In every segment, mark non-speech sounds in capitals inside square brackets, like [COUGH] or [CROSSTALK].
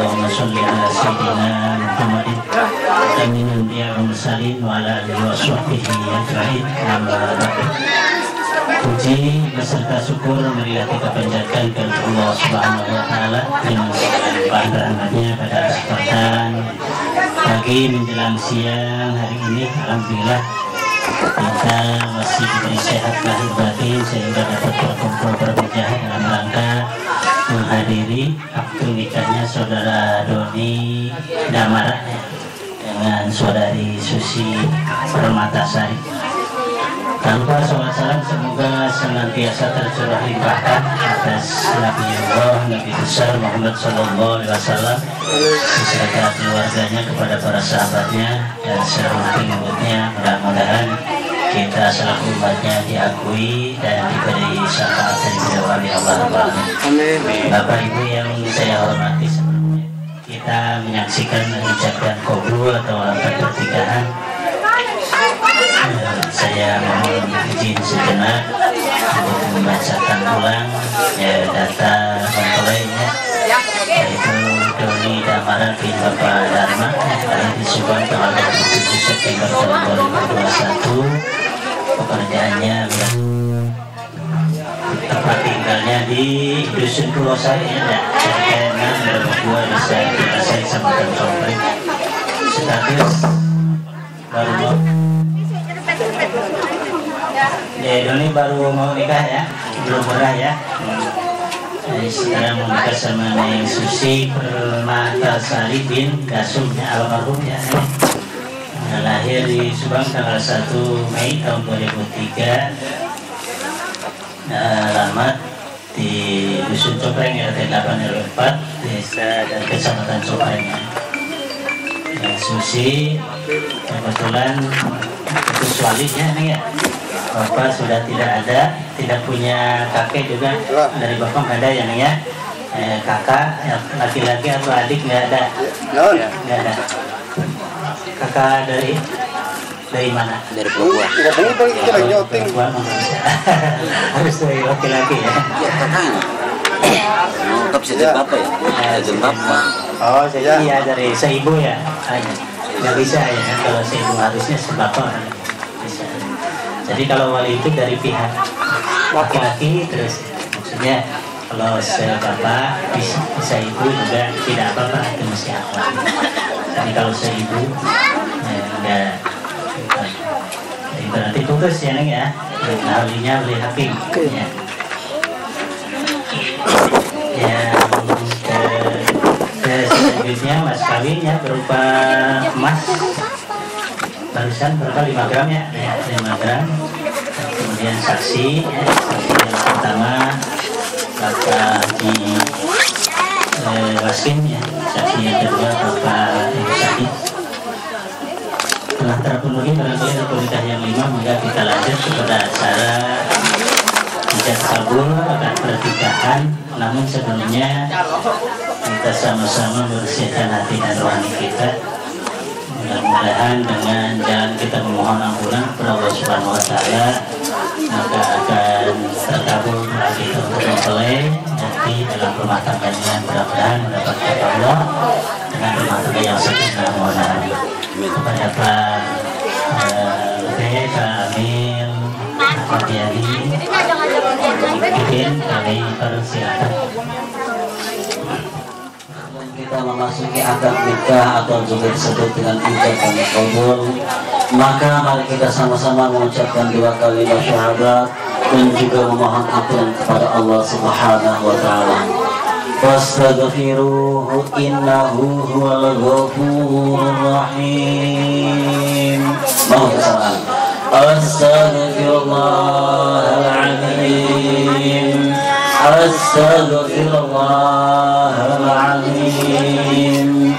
Muhammadin aminul anbiya wal mursalin wa ala alihi wa sahbihi ajma'in. Amma ba'du. Puji beserta syukur marilah kita panjatkan ke Allah Subhanahu wa taala dengan limpahan pada kesempatan pagi menjelang siang hari ini alhamdulillah kita masih diberi sehat lahir batin sehingga dapat berkumpul berbicara dalam rangka menghadiri akad nikahnya saudara Doni Damara dengan saudari Susi Permatasari. Tanpa sholat salam semoga senantiasa tercurah limpahkan atas Nabi Allah, Nabi besar Muhammad Sallallahu Alaihi Wasallam beserta keluarganya kepada para sahabatnya dan seluruh pengikutnya. Mudah-mudahan kita selaku umatnya diakui dan diberi syafaat dari beliau oleh Allah Amin. Bapak Ibu yang saya hormati sebelumnya kita menyaksikan mengucapkan kabul atau akad pernikahan Eh, saya mohon izin sejenak untuk membacakan ulang ya, data mempelainya yaitu Doni Damara bin Bapak Dharma yang lahir di Subang tanggal 27 September tahun 2021 pekerjaannya tempat tinggalnya di Dusun Pulau Sari ya. Kayaknya berdua bisa dirasain sama Kang Sobri. Status baru mau Ya, Doni baru mau nikah ya, belum pernah ya. Jadi sekarang mau nikah sama Neng Susi Permatasari bin Gasum ya almarhum ya. Lahir di Subang tanggal 1 Mei tahun 2003. Nah, alamat di Dusun Copreng RT 8 RW 4 Desa dan Kecamatan Copreng ya. Susi kebetulan itu suaminya nih ya Bapak sudah tidak ada, tidak punya kakek juga dari Bapak nggak ada yang ya. Eh, kakak laki-laki atau adik nggak ada, nggak ada. Kakak dari dari mana? dari Papua Tidak boleh bagi kita lagi nyoting. Perempuan. Harus dari laki-laki ya. ya kakak mau top sih Ya. apa ya dari bapak Oh, saya iya dari seibu ya. Ah, iya. Nggak bisa ya, kalau seibu harusnya sebapak. Bisa. Jadi kalau wali itu dari pihak laki-laki terus maksudnya kalau sebapak bisa, bisa ibu juga tidak apa-apa itu mesti akhlak. Jadi kalau seibu ya, enggak jadi berarti putus ya neng ya. Ahlinya beli hakim. Ya. Yang ke, ke selanjutnya mas kawinnya berupa emas. Barusan berapa? 5 gram ya, ya 5 gram. Kemudian saksi ya, saksi yang pertama bapak di eh, Wasim ya saksi yang kedua bapak Ibu telah terpenuhi barangkali nikah yang lima maka kita lanjut kepada acara ijab kabul akan pernikahan. Namun sebelumnya kita sama-sama membersihkan hati dan rohani kita. Mudah-mudahan dengan jalan kita memohon ampunan kepada Allah Subhanahu wa taala maka akan terkabul kita untuk mempelai nanti dalam rumah tangganya mudah-mudahan mendapatkan Allah dengan rumah tangga yang sakinah mawaddah kepada Pak eh, Lutfi, Pak Amil, Pak Yani, mungkin kami persilakan. Kita memasuki akad nikah atau juga disebut dengan ucapan kabul maka mari kita sama-sama mengucapkan dua kalimat syahadat dan juga memohon ampun kepada Allah Subhanahu wa taala. Fastaghfiruhu innahu huwal ghafurur rahim. Mau kesalahan. Astaghfirullahaladzim Astaghfirullahaladzim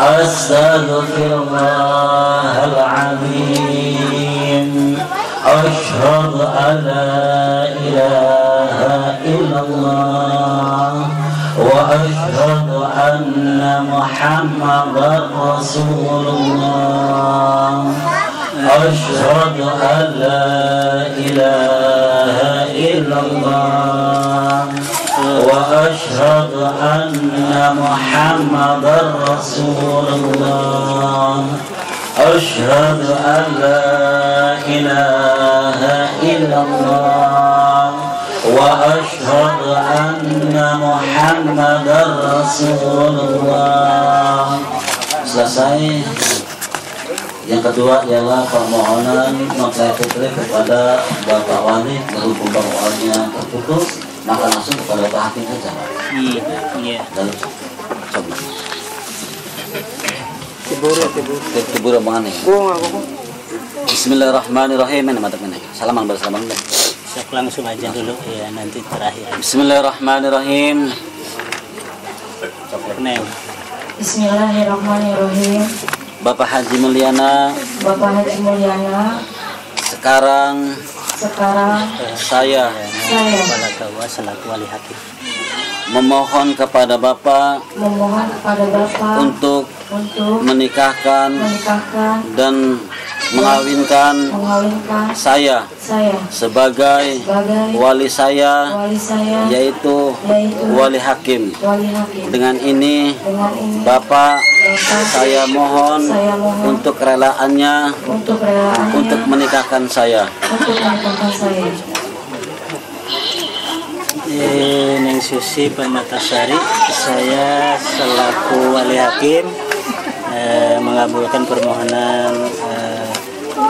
Astaghfirullahaladzim أشهد أن لا إله إلا الله. وأشهد أن محمدا رسول الله. أشهد أن لا إله إلا الله. وأشهد أن محمدا رسول الله. أشهد أن لا إله إلا الله. وأشهد أن محمدا رسول الله. Yang kedua ialah permohonan nota putri kepada Bapak Wali berhubung permohonannya terputus maka langsung kepada Pak Hakim saja. Iya, iya. Lalu coba. Tiburo, tiburo. Tibur mana ya? Ako ko. Bismillahirrahmanirrahim. Ini mantap ini. Salaman bersalaman. Sok langsung aja dulu ya nanti terakhir. Bismillahirrahmanirrahim. Bismillahirrahmanirrahim. Bapak Haji Mulyana. Bapak Haji Mulyana, sekarang sekarang saya saya. Kepala Gawa selaku wali hakim. memohon kepada Bapak memohon kepada Bapak untuk untuk menikahkan menikahkan, dan mengawinkan mengawinkan saya saya sebagai sebagai wali saya wali saya, yaitu yaitu wali hakim. wali hakim. Dengan ini Dengan ini, Bapak Bapak, saya mohon saya mohon untuk relaannya untuk relaannya, untuk menikahkan saya. untuk menikahkan saya. Eh, Neng Susi Permatasari, saya selaku wali hakim eh, mengabulkan permohonan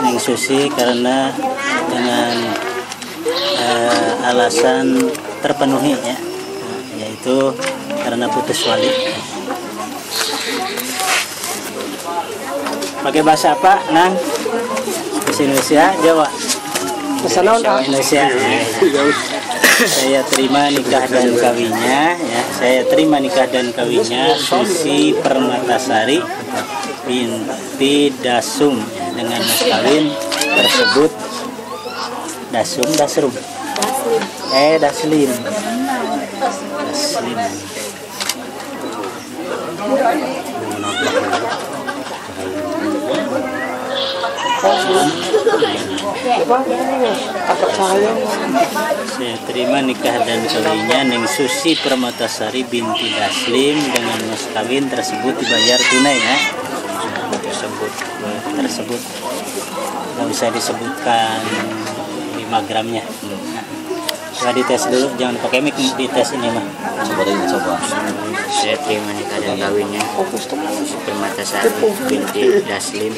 Neng Susi karena dengan eh, alasan terpenuhi ya, yaitu karena putus wali. Pakai bahasa apa, Nang? Bahasa Indonesia, Jawa. Na. Indonesia. saya terima nikah dan kawinnya ya saya terima nikah dan kawinnya Susi Permatasari binti Dasum ya, dengan mas kawin tersebut Dasum Dasrum eh Daslim Daslim. Saya terima nikah dan kawinnya Neng Susi Permatasari binti Daslim dengan mas kawin tersebut dibayar tunai ya. Tersebut tersebut nggak bisa disebutkan 5 gramnya. Nah, coba dites dulu, jangan pakai mic dites ini mah. Coba deh, coba. saya terima nikah dan kawinnya Permatasari binti Daslim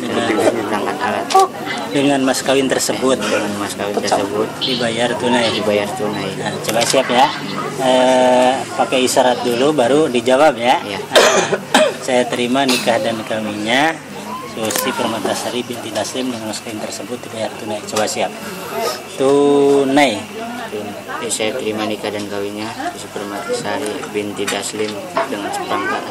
dengan perangkat alat Dengan mas kawin tersebut dengan mas kawin tersebut dibayar tunai. dibayar tunai Nah, coba siap ya. Eh, pakai isyarat dulu baru dijawab ya. Ya. Saya terima nikah dan kawinnya Susi Permatasari binti Taslim dengan mas kawin tersebut dibayar tunai. Coba siap. Tunai. Eh, saya terima nikah dan kawinnya Permatasari binti Daslim dengan seperangkat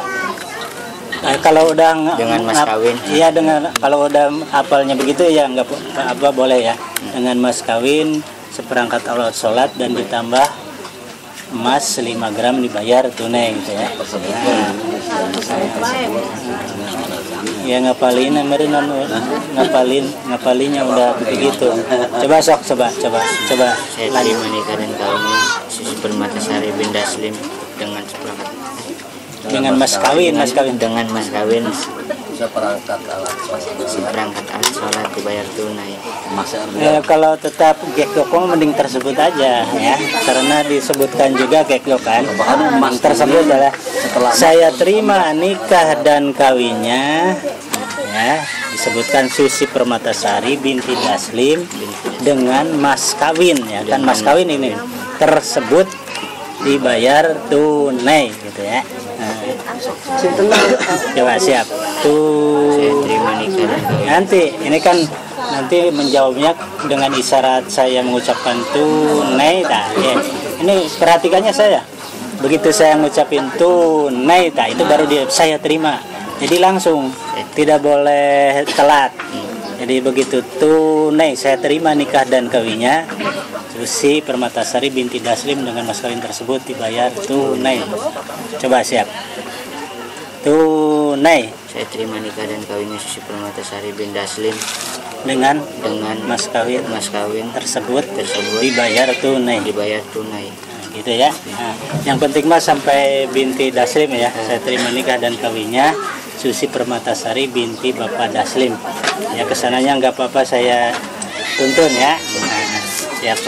Nah, kalau udah ng- Dengan mas kawin. Iya dengan kalau udah apalnya begitu ya nggak po- apa boleh ya. Dengan mas kawin seperangkat alat sholat dan ditambah emas 5 gram dibayar tunai gitu ya. Ya ngapalin kemarin anu, ngapalin ngapalinnya udah begitu. Coba sok coba coba coba. Saya terima nikah dan kawinnya Susi Permatasari bin Daslim dengan seperangkat dengan mas kawin mas kawin. Dengan mas kawin Seperangkat alat sholat. seperangkat alat sholat dibayar tunai. Masih Ya, kalau tetap gekokong mending tersebut aja ya. Karena disebutkan juga gekyokan tersebut adalah saya terima nikah dan kawinnya ya. Disebutkan Susi Permatasari binti Daslim dengan mas kawin ya kan? Mas kawin ini tersebut dibayar tunai gitu ya. Nah, coba siap. Tuh nanti ini kan nanti menjawabnya dengan isyarat saya mengucapkan tunai tak ya. ini perhatikannya saya. Begitu saya ngucapin tunai tak itu baru dia saya terima. Jadi langsung tidak boleh telat jadi begitu tunai saya terima nikah dan kawinnya. Susi Permatasari binti Daslim dengan mas kawin tersebut dibayar. Tunai coba siap. Tunai Saya terima nikah dan kawinnya Susi Permatasari bin Daslim dengan dengan mas kawin mas kawin tersebut tersebut. dibayar tunai dibayar tunai. gitu ya. Nah, yang penting mas sampai binti Daslim ya. Saya terima nikah dan kawinnya Susi Permatasari binti Bapak Daslim ya kesananya nggak apa-apa saya tuntun ya nah, siap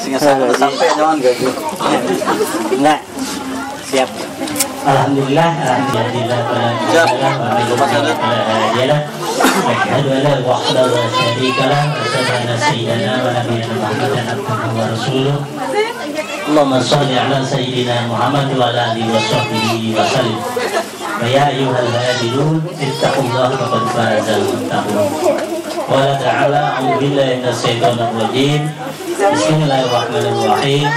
Sehingga sampai sampai jangan gak gitu. enggak siap Alhamdulillah Alhamdulillah Siap. Coba saya lihat. أشهد أن لا وحده لا شريك له وأشهد أن سيدنا ونبينا محمدا عبده ورسوله اللهم صل على سيدنا محمد وعلى آله وصحبه وسلم ويا أيها الهادرون اتقوا الله فقد فاز المتقون قال تعالى أعوذ بالله من الشيطان الرجيم بسم الله الرحمن الرحيم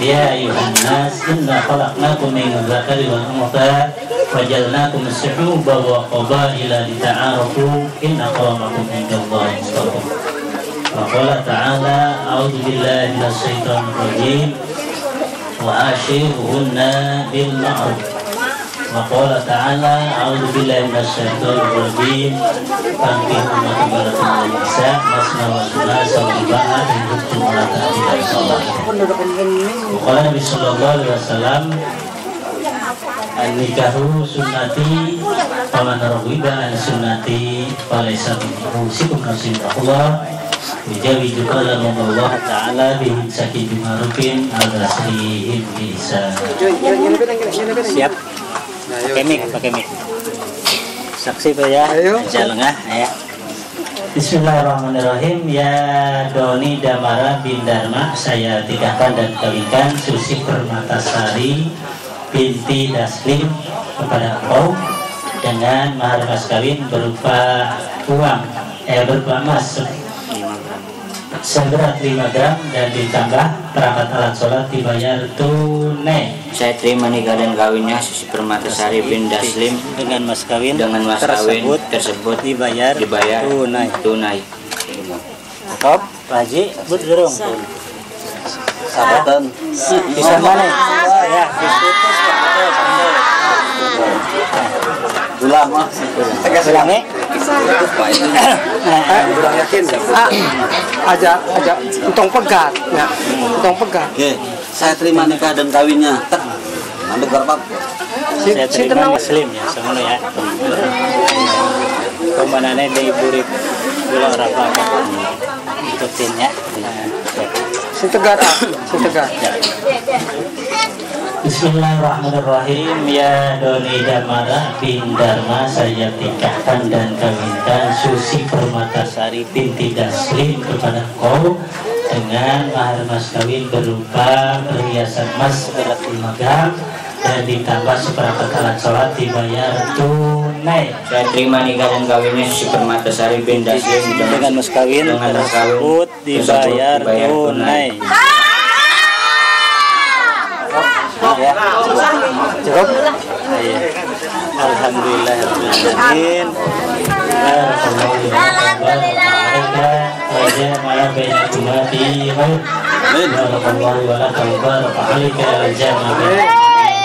يا أيها الناس إنا خلقناكم من الذكر والأنثى وجعلناكم شعوبا وقبائل لتعارفوا إن أكرمكم عند الله أتقاكم وقال تعالى أعوذ بالله من الشيطان الرجيم وآشرهن بالمعروف وقال تعالى أعوذ بالله من الشيطان الرجيم فانكحوا ما طاب لكم من النساء مثنى وثلاث ورباع إن خفتم ألا تعدلوا الصلاة وقال النبي صلى الله عليه وسلم An-nikahu sunnati Faman rawiba an sunnati Falaysa minhusikum nasibahullah Wijawi juga lalu Allah Ta'ala Bihin sakin jumarupin Al-Raslihim bisa Siap. Pakai mic, pakai mic. Saksi Pak ya. Ayo. Aja lengah ya Bismillahirrahmanirrahim. Ya Doni Damara bin Dharma Saya tikahkan dan kawinkan Susi Permatasari Binti Daslim Kepada engkau Dengan mahar mas kawin berupa uang. Eh berupa emas. 5 gram. Seberat 5 gram Dan ditambah perangkat alat sholat dibayar tunai Saya terima nikah dan kawinnya Susi Permatasari bin Daslim Dengan mas kawin dengan mas kawin tersebut tersebut dibayar, dibayar tunai tunai. Top, Pak Haji, bud durung. Sabatan. Bisa mana? Ya, putus Pak. Mah. Tegas Ulangi. Kurang yakin. Ah, aja aja untung pegat. Ya, untung pegat. Oke, saya terima nikah dan kawinnya. Tak. Mandek berapa? Saya terima muslim ya, semono ya. Komandannya di Burit Pulau Rafa. Ikutin ya. Nah, Si tegar ah, si tegar. Bismillahirrahmanirrahim. Ya Doni Damara bin Dharma Saya tikahkan dan kawinkan Susi Permatasari binti Daslim kepada kau Dengan mahar mas kawin berupa perhiasan emas seberat 5 gram Dan ditambah seperempat alat sholat dibayar tunai Saya terima nikah dan kawinnya Susi Permatasari bin Daslim Dengan mas kawin Dengan mas kawin dibayar tersebut dibayar tunai tunai. Ya, cukup. Iya. Alhamdulillah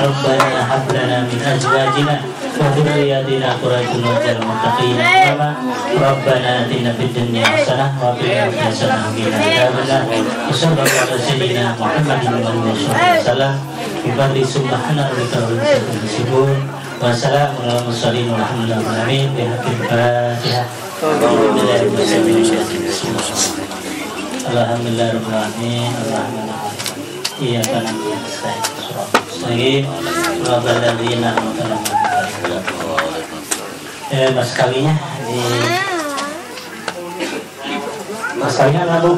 kubra Rabbana hab lana min azwajina وذرياتنا قرة وجل المتقين كما ربنا آتنا في الدنيا حسنة وفي الآخرة حسنة وقنا عذاب النار وصلى الله على سيدنا محمد وعلى آله وسلم بفضل سبحان ربك رب العزة عما يصفون وسلام على المرسلين والحمد لله رب العالمين بحق الفاتحة Alhamdulillah Rabbil Alamin Alhamdulillah Iya kan Lagi Rabbil Ladina Eh, mas kalinya? Di Mas kalinya lalu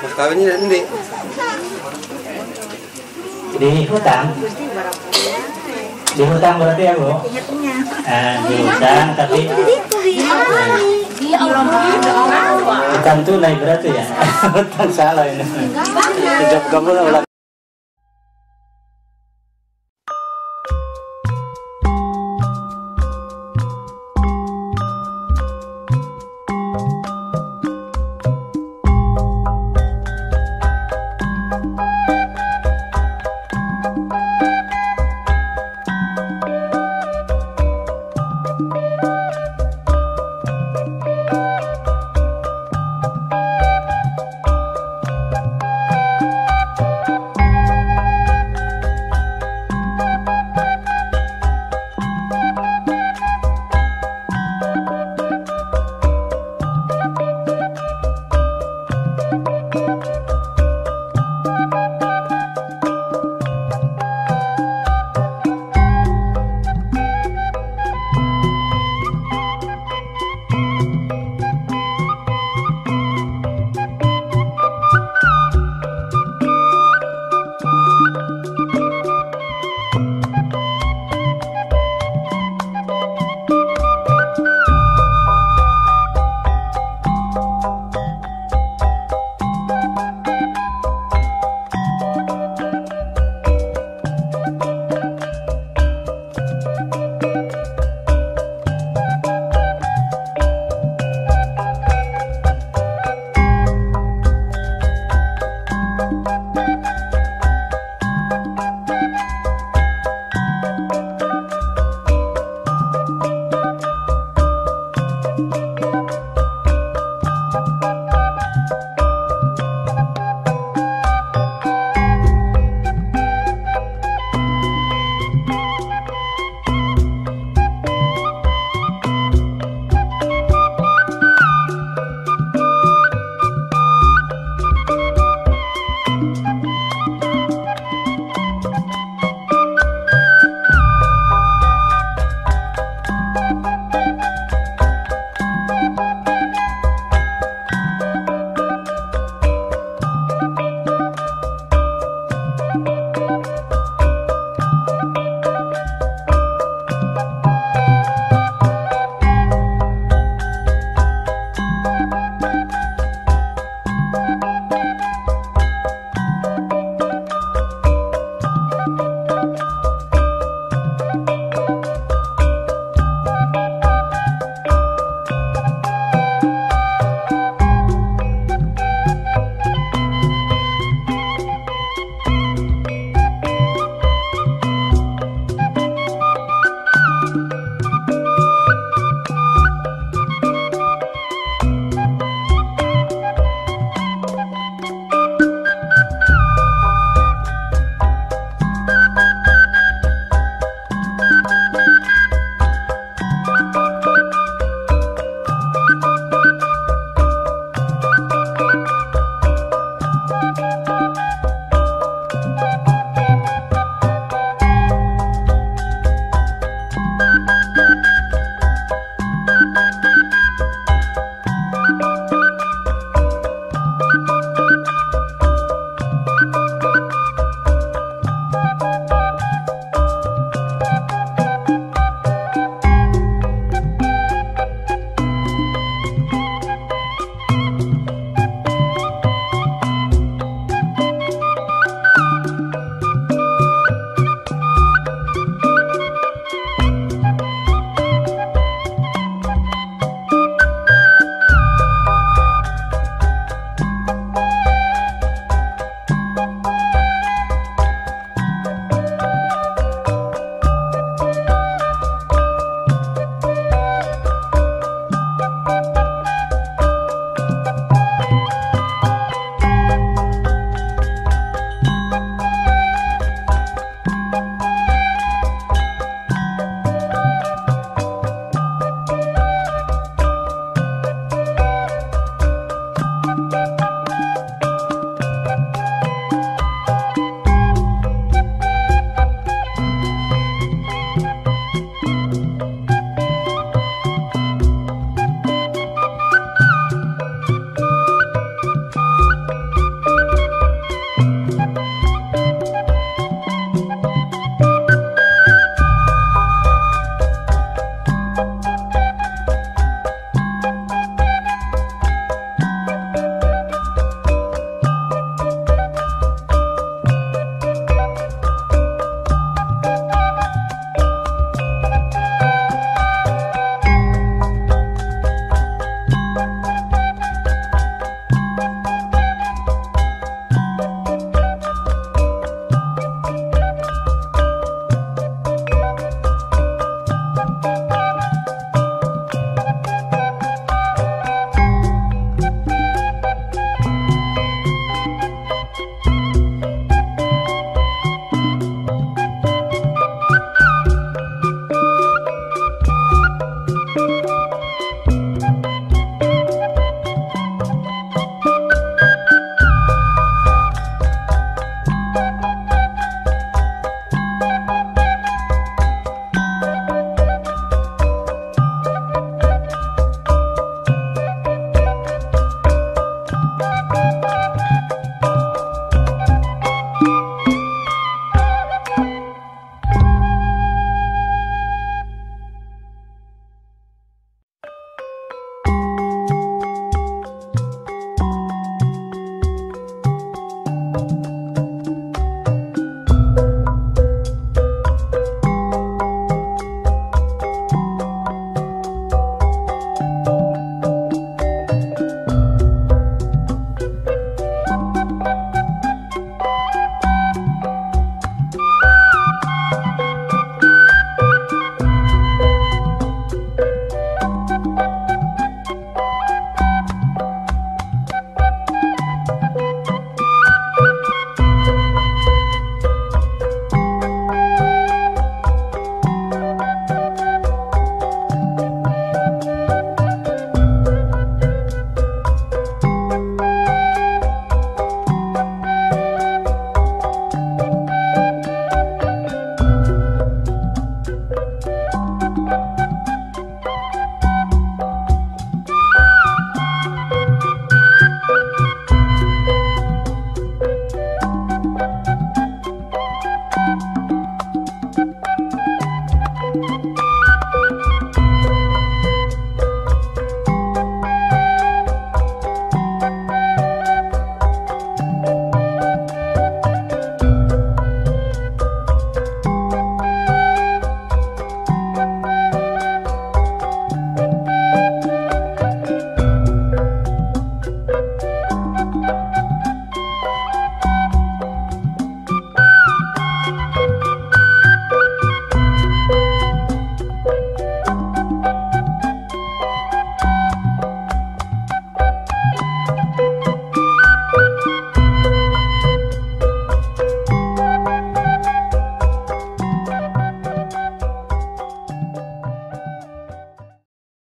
Mas kawinnya ini di hutan? Di hutan berarti ya bu? Eh, di hutan tapi hutan tunai berarti ya? [LAUGHS] Hutan salah ini. Tidak kamu